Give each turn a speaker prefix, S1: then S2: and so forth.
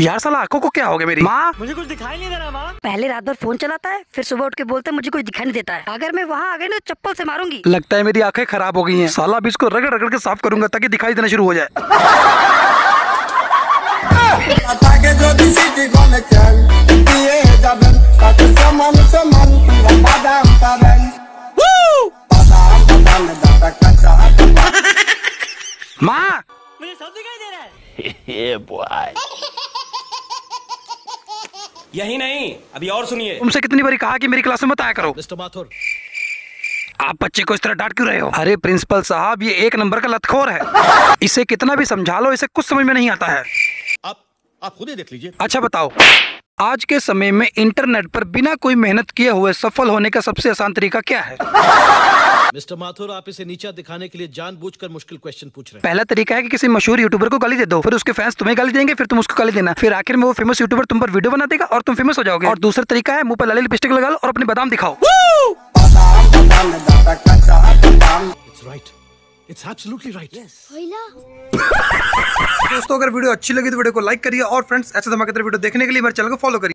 S1: यार साला आँखों को क्या हो गया मेरी? माँ?
S2: मुझे कुछ दिखाई नहीं दे रहा माँ।
S3: पहले रात भर फ़ोन चलाता है फिर सुबह उठ के बोलता है मुझे कुछ दिखाई नहीं देता है। अगर मैं वहाँ आ गई ना तो चप्पल से मारूँगी।
S1: लगता है मेरी आँखें खराब हो गई हैं। साला अभी इसको रगड़ रगड़ के साफ़ करूँगा ताकि दिखाई देना शुरू हो जाए। माँ।
S2: मुझे सब दिखाई दे रहा है।
S4: यही नहीं अभी और सुनिए।
S1: तुमसे कितनी बारी कहा कि मेरी क्लास में मत आया करो।
S4: मिस्टर माथुर।
S1: आप बच्चे को इस तरह डांट क्यों रहे हो? अरे प्रिंसिपल साहब ये एक नंबर का लतखोर है। इसे कितना भी समझा लो इसे कुछ समझ में नहीं आता है।
S4: आप आप खुद ही देख लीजिए।
S1: अच्छा बताओ आज के समय में इंटरनेट पर बिना कोई मेहनत किए हुए सफल होने का सबसे आसान तरीका क्या है?
S5: मिस्टर माथुर आप इसे नीचा दिखाने के लिए जानबूझकर मुश्किल क्वेश्चन पूछ रहे हैं।
S1: पहला तरीका है कि किसी मशहूर यूट्यूबर को गाली दे दो फिर उसके फैंस तुम्हें गाली देंगे फिर तुम उसको गाली देना। फिर आखिर में वो फ़ेमस यूट्यूबर तुम पर वीडियो बना देगा और तुम फ़ेमस हो जाओगे। और दूसरा तरीका है मुँह पर लाली लिपस्टिक लगा लो और अपने बादाम दिखाओ। दोस्तों अगर वीडियो अच्छी लगी तो वीडियो को लाइक करिए और फ्रेंड्स ऐसे धमाकेदार वीडियो देखने के लिए हमारे चैनल को फॉलो करिए।